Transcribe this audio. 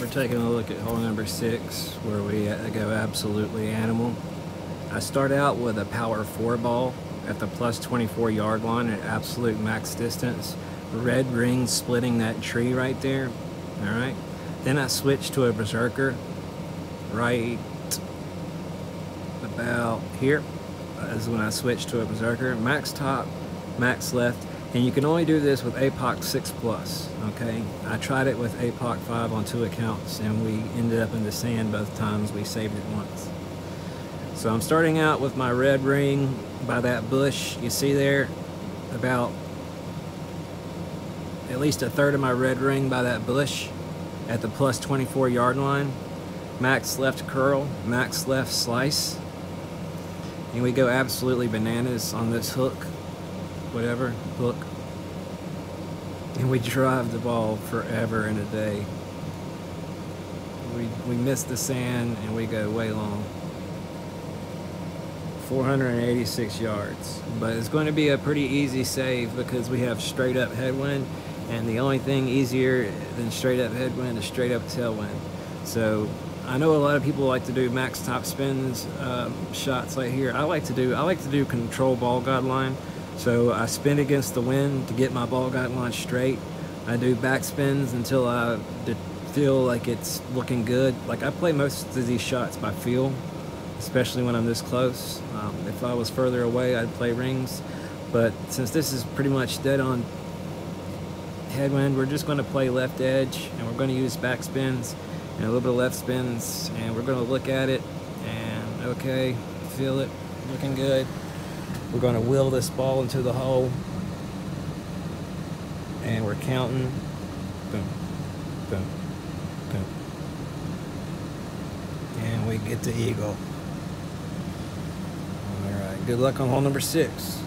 We're taking a look at hole number six where we uh, go absolutely animal. I start out with a power four ball at the plus 24 yard line at absolute max distance. Red ring splitting that tree right there. All right. Then I switch to a berserker right about here is when I switch to a berserker. Max top, max left, and you can only do this with APOC 6 Plus, okay? I tried it with APOC 5 on two accounts and we ended up in the sand both times. We saved it once. So I'm starting out with my red ring by that bush. You see there about at least a third of my red ring by that bush at the plus 24 yard line. Max left curl, max left slice. And we go absolutely bananas on this hook whatever hook and we drive the ball forever and a day. We, we miss the sand and we go way long. 486 yards. But it's going to be a pretty easy save because we have straight up headwind. And the only thing easier than straight up headwind is straight up tailwind. So I know a lot of people like to do max top spins um, shots like here. I like to do I like to do control ball guideline. line so I spin against the wind to get my ball guide launched straight. I do back spins until I feel like it's looking good. Like I play most of these shots by feel, especially when I'm this close. Um, if I was further away, I'd play rings. But since this is pretty much dead on headwind, we're just going to play left edge and we're going to use back spins and a little bit of left spins and we're going to look at it and okay, feel it, looking good. We're going to wheel this ball into the hole. And we're counting. Boom, boom, boom. And we get the eagle. All right, good luck on hole number six.